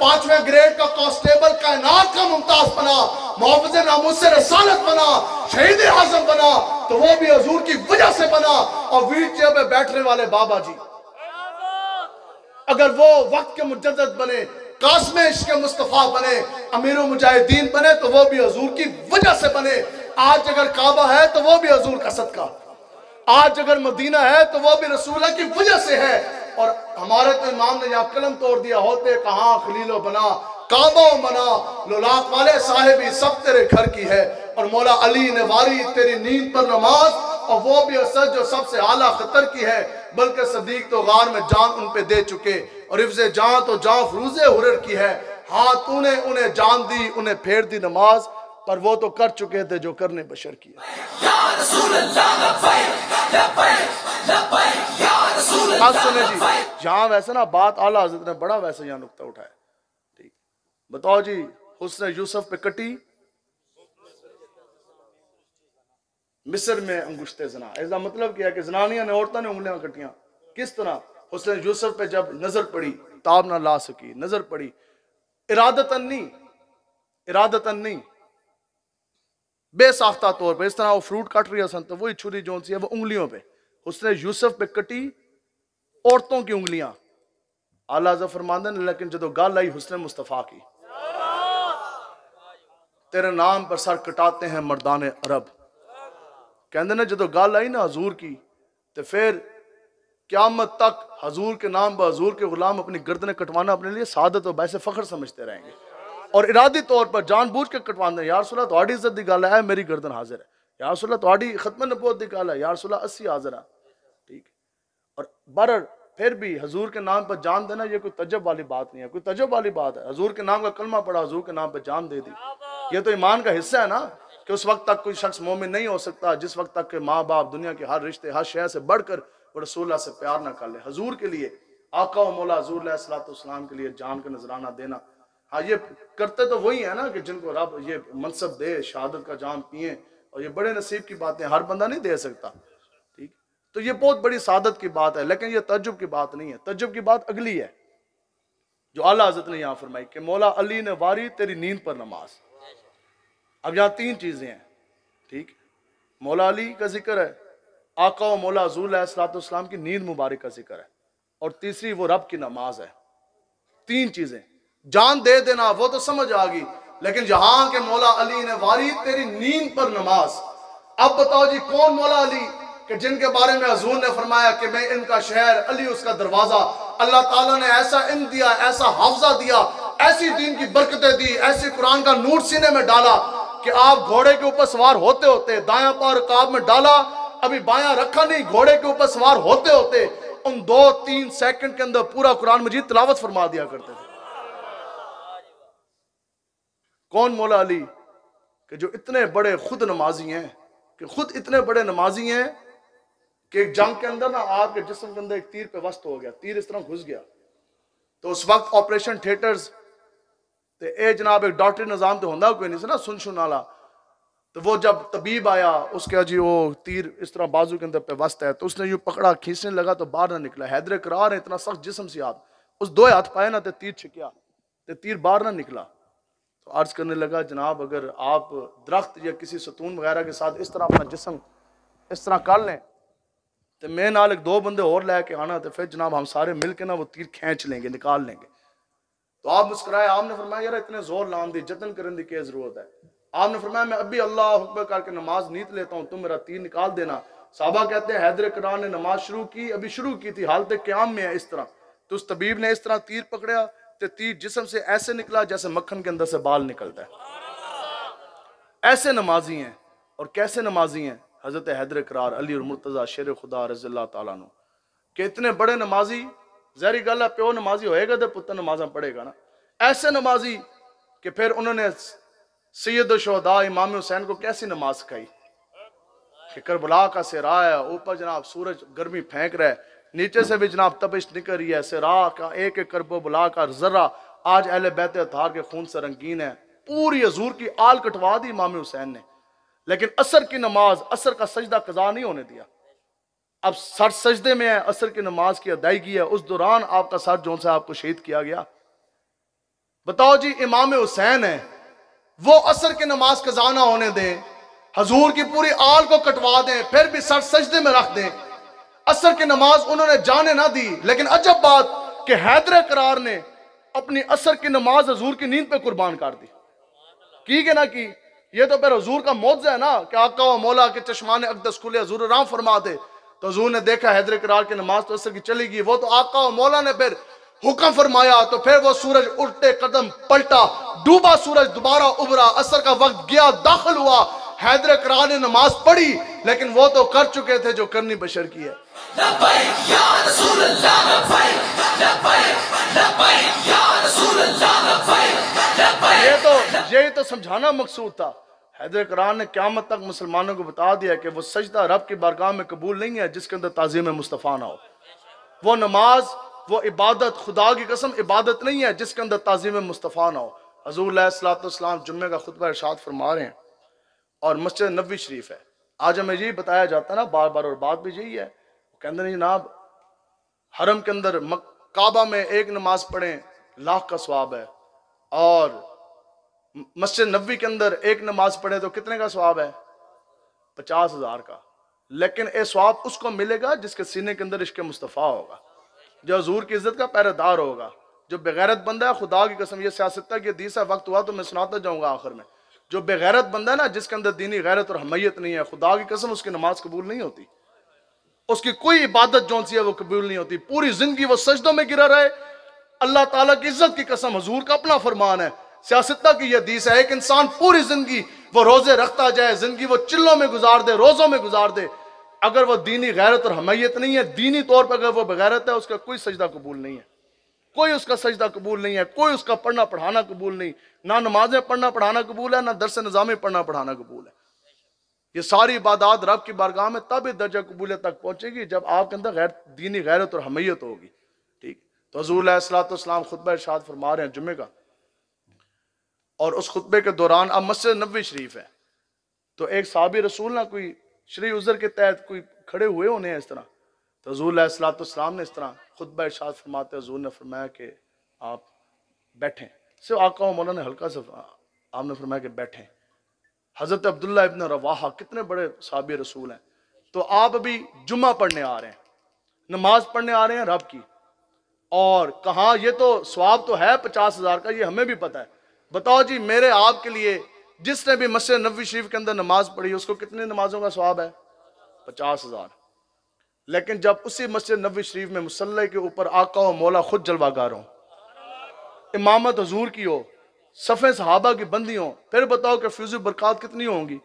पाँचवें ग्रेड का कांस्टेबल कायनात का मुमताज़ बना मुआवज नामुस से रसालत बना, शहीद आज़म बना तो वो भी हजूर की वजह से बना, और व्हील चेयर पे बैठने वाले बाबा जी अगर वो वक्त के मुजद्दद बने, कासम इश्क मुस्तफ़ा बने अमीर मुजाहिदीन बने तो वो भी हजूर की वजह से बने। आज अगर काबा है तो वो भी हजूर का सदका। आज अगर मदीना है तो वो भी रसूला की वजह से है। और हमारे तो इमाम ने यहाँ कलम तोड़ दिया, होते कहा खलीलो बना, काबा बना लोलाक वाले साहेबी सब तेरे घर की है। और मौला अली ने वारी तेरी नींद पर नमाज़, और वो भी असद जो सबसे आला खतर की है, बल्कि सदीक तो गार में जान उन पे दे चुके। और इफ्जे जान तो जान फरूजे हुरर की है। हाँ तूने उन्हें जान दी, उन्हें फेर दी नमाज़, पर वो तो कर चुके थे जो करने बशर किया। बात सुने जी यहाँ वैसे ना बात आला हज़रत ने बड़ा वैसे यहाँ नुकता उठाया। ठीक, बताओ जी, हुस्न यूसुफ पे कटी। मिस्र में अंगुश्ते जना। इसका मतलब क्या कि जनानियाँ ने औरतों ने उंगलियाँ कटियाँ? किस तरह? हुस्न यूसुफ पे जब नज़र पड़ी, ताब ना ला सकी। नज़र पड़ी। इरादतन नहीं इरादतन नहीं। बेसाख्ता तौर पर इस तरह वो फ्रूट काट रही सन तो वही छुरी जो सी है वो उंगलियों पे। उसने यूसुफ पे कटी औरतों की उंगलियाँ। आला फरमांदन लेकिन जो गल आई हुस्न मुस्तफ़ा की, तेरे नाम पर सर कटाते हैं मर्दान अरब। कहते ने जो गल आई ना हजूर की तो फिर क्यामत तक हजूर के नाम पर हजूर के गुलाम अपनी गर्दनें कटवाना अपने लिए सादत और वैसे फख्र समझते रहेंगे। और इरादी तौर पर जानबूझ के कटवाते यार सुला थोड़ी इज़्ज़त की गल है, मेरी गर्दन हाजिर है। यार सुला थोड़ी खत्म नबूत की गल है, यार सुला अस्सी हाजिर है। बर फिर भी हजूर के नाम पर जान देना, ये कोई तजब वाली बात नहीं है। कोई तजब वाली बात है। हजूर के नाम का कलमा पड़ा हजूर के नाम पर जान दे दी। ये तो ईमान का हिस्सा है ना, कि उस वक्त तक कोई शख्स मोमिन नहीं हो सकता, जिस वक्त तक के माँ बाप दुनिया के हर रिश्ते, हर शहर से बढ़कर वो रसूल्ला से प्यार ना कर ले। हजूर के लिए, आका मौला हजूर सलाम के लिए जान का नजराना देना। हाँ ये करते तो वही है ना कि जिनको रब ये मनसब दे, शहादत का जाम पिए, और ये बड़े नसीब की बातें हर बंदा नहीं दे सकता। तो ये बहुत बड़ी सादत की बात है, लेकिन ये तजुब की बात नहीं है। तजुब की बात अगली है, जो आला हज़रत ने यहाँ फरमाई कि, मौला अली ने वारी तेरी नींद पर नमाज़। अब यहाँ तीन चीज़ें हैं, ठीक? मौला अली का ज़िक्र है, आका मौला हजूल की नींद मुबारक का ज़िक्र है, और तीसरी वो रब की नमाज़ है। तीन चीज़ें, जान दे देना, वो तो समझ आ गई, लेकिन जहाँ के मौला अली ने वारी तेरी नींद पर नमाज़। अब बताओ जी, कौन मौला अली? कि जिनके बारे में हजूर ने फरमाया कि मैं इनका शहर, अली उसका दरवाज़ा, अल्लाह ताला ने ऐसा इन दिया, ऐसा हाफजा दिया, ऐसी दीन की बरकतें दी, ऐसी कुरान का नूर सीने में डाला कि आप घोड़े के ऊपर सवार होते होते, दाया पार काब में डाला, अभी बाया रखा नहीं, घोड़े के ऊपर सवार होते होते, उन दो तीन सेकंड के अंदर पूरा कुरान मजीद तलावत फरमा दिया करते थे। कौन मौला अली? कि जो इतने बड़े खुद नमाजी हैं, कि खुद इतने बड़े नमाजी हैं कि एक जंग के अंदर ना आपके जिसम के अंदर एक तीर पे वस्त हो गया, तीर इस तरह घुस गया। तो उस वक्त ऑपरेशन थिएटर्स तो ए जनाब एक डॉक्टरी निज़ाम तो होंगे कोई नहीं ना सुन सुन आला। तो वो जब तबीब आया, उसके जी वो तीर इस तरह बाजू के अंदर पे वस्त है तो उसने यूँ पकड़ा, खींचने लगा तो बाहर ना निकला। हैदर करार है, इतना सख्त जिसम से आप। उस दो हाथ पाए ना तो तीर छिकिया तो तीर बाहर ना निकला। तो अर्ज़ करने लगा, जनाब, अगर आप दरख्त या किसी सतून वगैरह के साथ इस तरह अपना जिसम, इस तरह कर लें तो मैं नाल एक दो बंदे और लेके आना तो फिर जनाब हम सारे मिल के ना वो तीर खींच लेंगे, निकाल लेंगे। तो आप मुस्कुराए, आपने फरमाया, यार इतने ज़ोर लान दी, जतन करने की क्या ज़रूरत है? आपने फरमाया, मैं अभी अल्लाह अकबर करके नमाज़ नीत लेता हूँ, तुम मेरा तीर निकाल देना। साहबा कहते हैं, हैदर करान ने नमाज़ शुरू की, अभी शुरू की थी, हालत क्याम में है इस तरह। तो उस तबीब ने इस तरह तीर पकड़ा तो तीर जिसम से ऐसे निकला जैसे मक्खन के अंदर से बाल निकलता है। ऐसे नमाजी हैं, और कैसे नमाजी हैं? हज़रत हैदर करार अली और मुर्तज़ा, शेर खुदा रज़ी तला कि इतने बड़े नमाजी, जहरी गल है, प्यो नमाजी होएगा तो पुत्र नमाजा पढ़ेगा ना। ऐसे नमाजी कि फिर उन्होंने सैयद शहदा इमाम हुसैन को कैसी नमाज़ सिखाई? कि करबला का सिरा है, ऊपर जनाब सूरज गर्मी फेंक रहा है, नीचे से भी जनाब तबिश निकल रही है, सिरा का एक एक करबो बुला का जर्रा, आज अहले बैत थार के खून से रंगीन है। पूरी हजूर की आल कटवा दी इमाम हुसैन ने। लेकिन असर की नमाज़, असर का सजदा कजा नहीं होने दिया। अब सर सजदे में है, असर की नमाज़ की अदायगी है, उस दौरान आपका सर जो सा आपको शहीद किया गया। बताओ जी, इमाम हुसैन है, वो असर की नमाज़ कजा ना होने दें, हजूर की पूरी आल को कटवा दें, फिर भी सर सजदे में रख दें। असर की नमाज़ उन्होंने जाने ना दी, लेकिन अजब बात कि हैदर करार ने अपनी असर की नमाज़ हजूर की नींद पे कुर्बान कर दी। की के ना की? ये तो फिर हजूर का मौजा है ना, कि आका व मौला के चश्मान अकदस खुले हजूर राम फरमा दे। तो हजूर ने देखा, हैदर करार की नमाज़ तो असर की चली गई वो तो आका व मौला ने फिर हुक्म फरमाया तो फिर वो सूरज उल्टे कदम पलटा, डूबा सूरज दोबारा उभरा, असर का वक्त गया, दाखिल हुआ। हैदर करार ने नमाज़ पढ़ी, लेकिन वो तो कर चुके थे जो करनी बशर की है। ये तो ये तो समझाना मकसूद था। हैदर करार ने क्यामत तक मुसलमानों को बता दिया कि वो सजदा रब की बारगाह में कबूल नहीं है, जिसके अंदर ताजीम मुस्तफ़ा ना हो। वो नमाज़, वो इबादत, खुदा की कसम इबादत नहीं है, जिसके अंदर ताजीम मुस्तफ़ा ना हो। हजूर जुम्मे का खुतबा इरशाद फरमा रहे हैं और मस्जिद नबी शरीफ है। आज हमें यही बताया जाता है ना बार बार और बात भी यही है। कहते नहीं जनाब, हरम के अंदर काबा में एक नमाज़ पढ़ें, लाख का स्वाब है। और मस्जिद नबी के अंदर एक नमाज़ पढ़े तो कितने का स्वाब है? पचास हज़ार का। लेकिन ये स्वाब उसको मिलेगा जिसके सीने के अंदर इसके मुस्तफ़ा होगा, जो हजूर की इज़्ज़त का पहरेदार होगा, जो बेगैरत बंदा है, खुदा की कसम, ये सियासत की दीसा वक्त हुआ तो मैं सुनाता जाऊँगा आखिर में। जो बेगैरत बंदा है ना, जिसके अंदर दीनी गैरत और हमीयत नहीं है, खुदा की कसम, उसकी नमाज़ कबूल नहीं होती। उसकी कोई इबादत जो सी है, वो कबूल नहीं होती। पूरी ज़िंदगी वो सजदों में गिरा रहे अल्लाह ताला की इज़्ज़त की कसम हजूर का अपना फरमान है। सियासत्ता की यह दीस है, एक इंसान पूरी ज़िंदगी वो रोज़े रखता जाए, ज़िंदगी वो चिल्लों में गुजार दे, रोजों में गुजार दे। अगर वो दीनी गैरत और हमीयत नहीं है, दीनी तौर पर अगर वो बगैरत है, उसका कोई सजदा कबूल नहीं है। कोई उसका सजदा कबूल नहीं है, कोई उसका पढ़ना पढ़ाना कबूल नहीं। ना नमाजें पढ़ना पढ़ाना कबूल है, ना दरस निज़ामें पढ़ना पढ़ाना कबूल है। ये सारी इबादत रब की बारगाह में तब दर्जा कबूलियत तक पहुंचेगी जब आपके अंदर गैर, दीनी गैरत और हमीयत होगी। तो हजूल हजूर खुतबा इरशाद फरमा रहे हैं जुम्मे का। और उस खुतबे के दौरान अब मस्जिद नबी शरीफ है। तो एक साबी रसूल ना कोई श्री उजर के तहत कोई खड़े हुए होने इस तरह। तो हजूल हजूर ने इस तरह खुतबा इरशाद फरमाते हजूर ने फरमाया कि आप बैठें। सिर्फ़ आका मौला ने हल्का सा आपने फरमाया कि बैठें। हज़रत अब्दुल्ला इबन रवाहा कितने बड़े साबी रसूल हैं। तो आप अभी जुम्मा पढ़ने आ रहे हैं। नमाज़ पढ़ने आ रहे हैं रब की। और कहा, ये तो स्वाब तो है पचास हज़ार का, ये हमें भी पता है। बताओ जी, मेरे आपके लिए जिसने भी मस्जिद नबी शरीफ के अंदर नमाज़ पढ़ी उसको कितनी नमाजों का स्वाब है? पचास हज़ार। लेकिन जब उसी मस्जिद नबी शरीफ में मुसल्ले के ऊपर आका हो मौला खुद जलवागार हो इमामत हजूर की हो, सफ़े सहाबा की बंदी हो फिर बताओ कि फ्यूज बरकत कितनी होंगी?